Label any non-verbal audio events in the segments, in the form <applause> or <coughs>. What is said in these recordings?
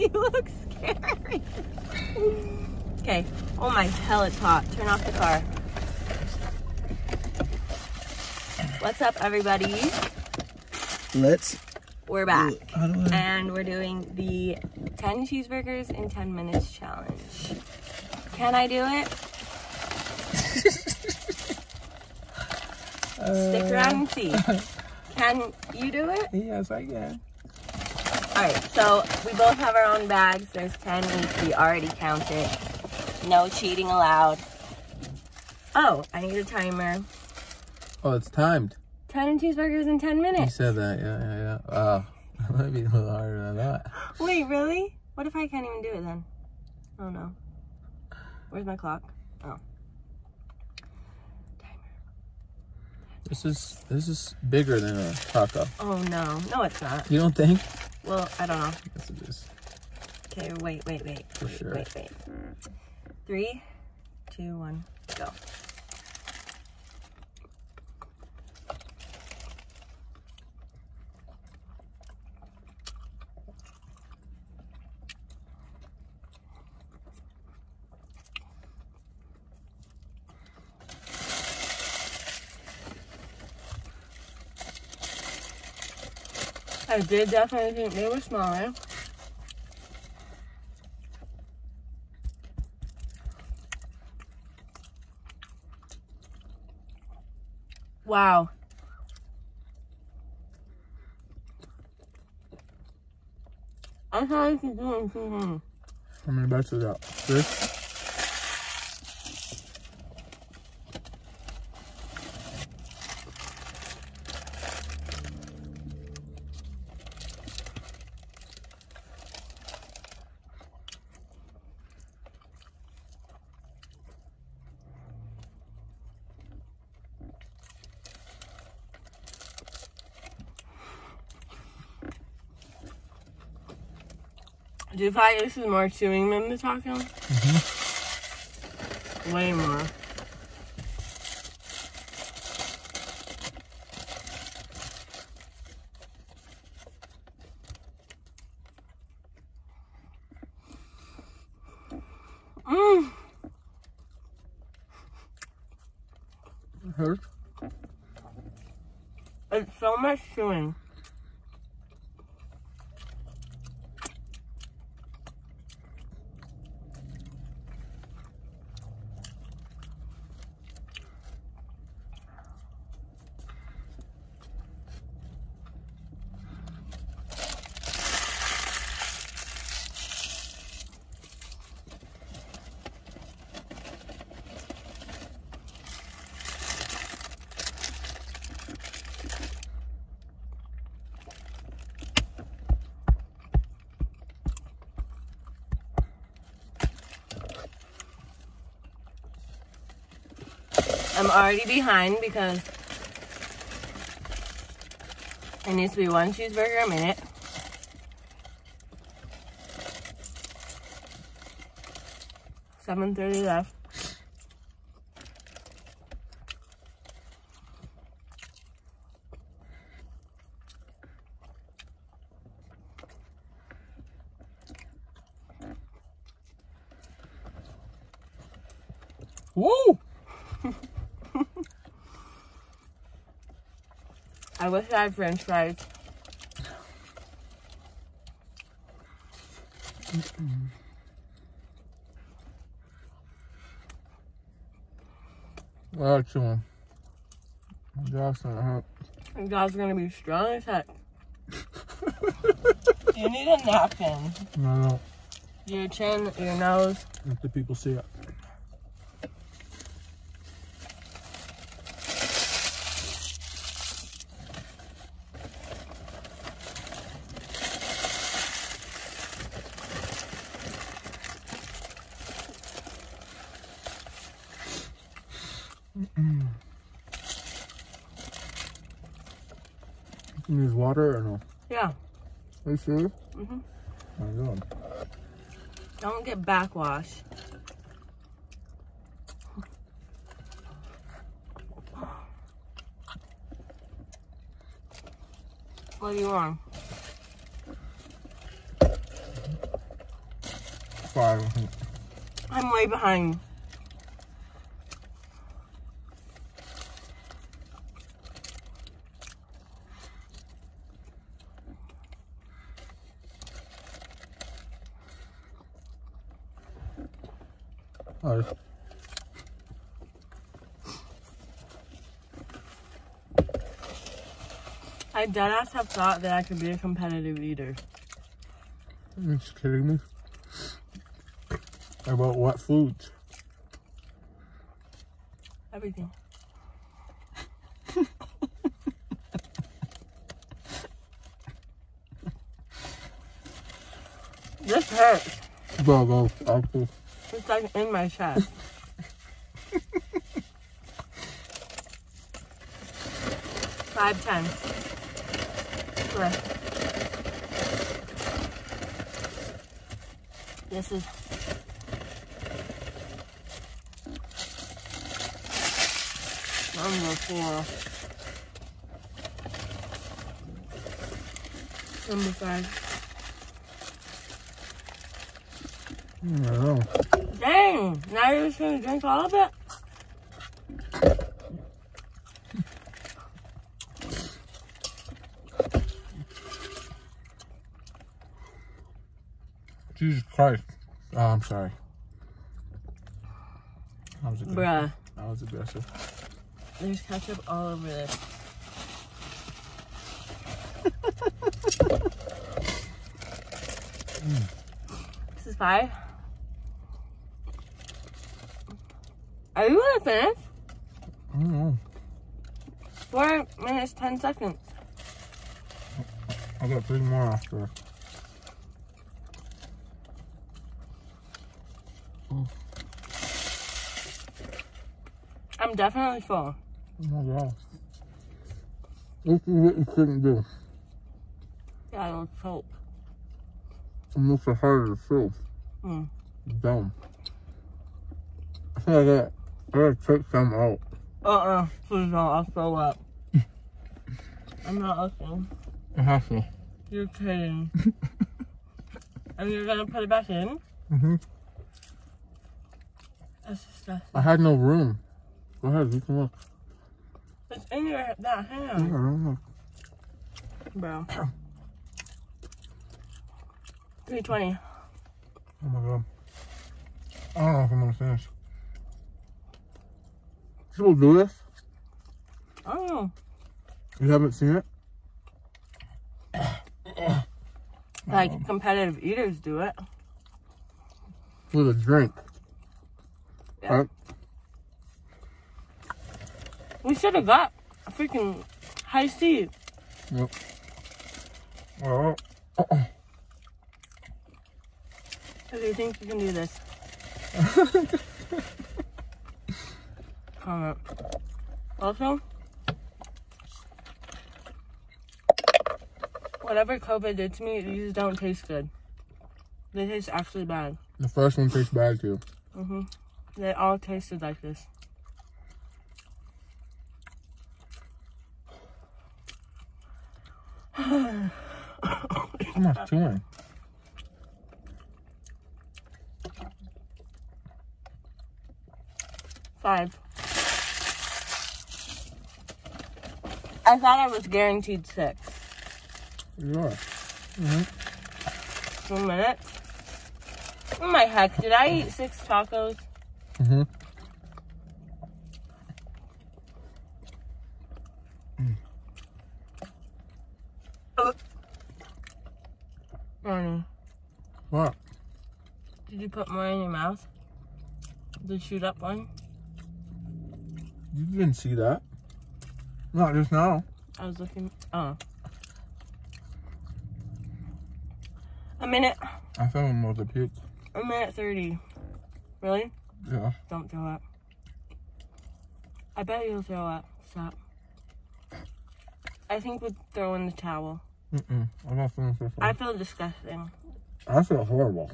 <laughs> you look scary. Okay. Oh my hell, it's hot. Turn off the car. What's up, everybody? Let's. We're back. I? And we're doing the 10 cheeseburgers in 10 minutes challenge. Can I do it? <laughs> Uh, Stick around and see. <laughs> Can you do it? Yes, I can. All right, so we both have our own bags. There's 10 each. We already counted. No cheating allowed. Oh, I need a timer. Oh, it's timed. 10 cheeseburgers in 10 You minutes. said that. Yeah, yeah, yeah. Wow. <laughs> That might be a little harder than that. Wait, really? What if I can't even do it then? Oh no. Where's my clock? Oh. Timer. This is this is bigger than a taco. Oh no. No, it's not. You don't think? Well, I don't know. Yes, it is. Okay, wait, wait, wait. For wait, sure. Wait, wait. Three, two, one, go. I did definitely think they were smaller. Wow. I thought I could do it too. How many bites is that? Six? Do five this is more chewing than the taco? Way more. Mmm. It hurts. It's so much chewing. I'm already behind because it needs to be one cheeseburger a minute. Seven thirty left. Woo! Wish I had French fries. Mm-hmm. Well, that's one. That's not hurt. You guys are gonna be strong as heck. <laughs> you need a napkin. No, no. Your chin, your nose. Let the people see it. You can use water or no? Yeah. Are you sure? Mhm. My God. Don't get backwash. What do you want? five. I'm way behind. Five. I deadass have thought that I could be a competitive eater. Are you kidding me? About what foods? Everything. this hurts. Go, go. Apple. It's like in my chest. <laughs> Five ten. Sure. This is number four. Number five. I don't know. Dang! Now you're just gonna drink all of it? Jesus Christ. Oh, I'm sorry. I was aggressive. Bruh. I was aggressive. There's ketchup all over this. <laughs> this is five. Are you gonna finish? I don't know. Four minutes, ten seconds. I got three more after. I'm definitely full. Oh my god. This is what you shouldn't do. Yeah, I don't choke. And this is harder to fill. Mm. Dumb. I think I got, I gotta take some out. Uh-uh. Please don't. I'll throw up. <laughs> I'm not looking. I have to. You're kidding. <laughs> and you're gonna put it back in? Mm-hmm. That's disgusting. I had no room. Go ahead, you can look. It's in your that Yeah, I don't know. bro. <coughs> Three twenty. Oh my god. I don't know if I'm gonna finish. People do this? Oh, You haven't seen it? like competitive eaters do it. With a drink. Yeah. Right? We should have got a freaking Hi-C. Yep. Well, Do you think you can do this? <laughs> Comment. Also, whatever COVID did to me, these don't taste good. They taste actually bad. the first one tastes bad too. hmm They all tasted like this. How much chewing? Five. I thought I was guaranteed six. You are. One minute. Oh my heck, did I eat six tacos? Mm-hmm. Ronnie, What? did you put more in your mouth? The shoot up one? You didn't see that. Not just now. I was looking. Oh. A minute. I fell in with a puke. A minute 30. Really? Yeah. Don't throw up. I bet you'll throw up. Stop. I think we'd throw in the towel. Mm-mm. I'm not finished this I feel disgusting. I feel horrible.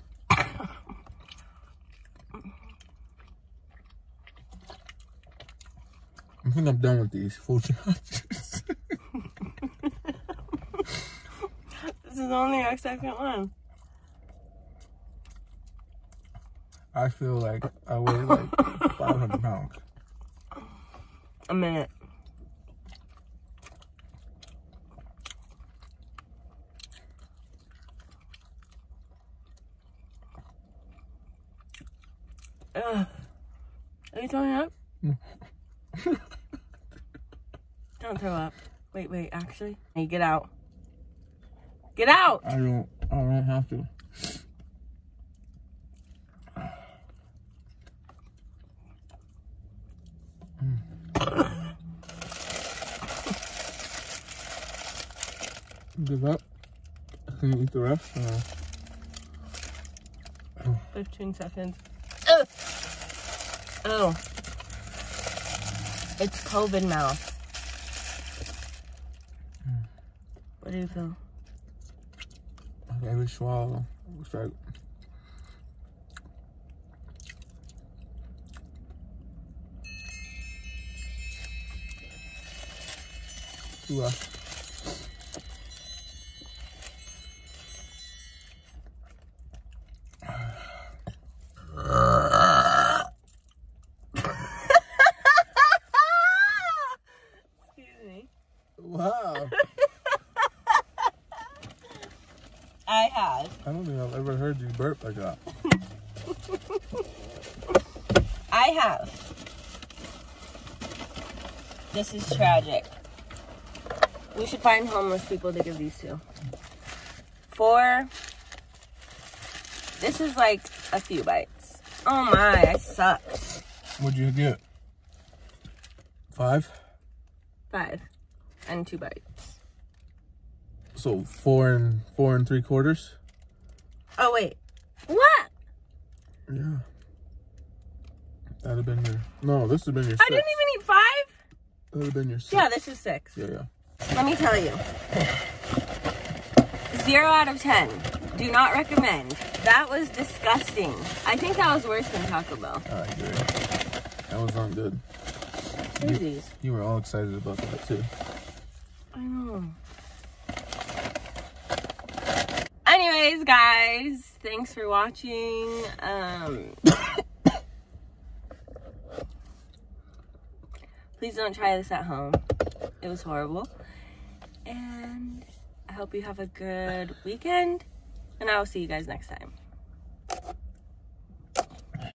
Think I'm done with these food challenges. This is only our second one. I feel like I weigh like 500 pounds. A minute. Ugh. Are you throwing up? Don't throw up. Wait, wait, actually. Hey, get out. Get out! I don't. I don't have to. <coughs> Give up. Can you eat the rest? Or... 15 seconds. Ugh. Oh. It's COVID mouth. Do you feel? Okay, we swallow. Looks like. Two left. Excuse me. Wow. I. I don't think I've ever heard you burp like that. <laughs> I have. This is tragic. We should find homeless people to give these to. Four. This is like a few bites. Oh my, I suck. What'd you get? Five? Five. And two bites. So four and four and three quarters? Oh wait. What? Yeah. That'd have been your. No, this would have been your. I didn't even eat five? That would have been your. Six. Yeah, this is six. Yeah, yeah. Let me tell you. Zero out of ten. Do not recommend. That was disgusting. I think that was worse than Taco Bell. I agree. That was not good. These? You were all excited about that too. I know. Anyways, guys, thanks for watching. Um, please don't try this at home. It was horrible. And I hope you have a good weekend. And I will see you guys next time.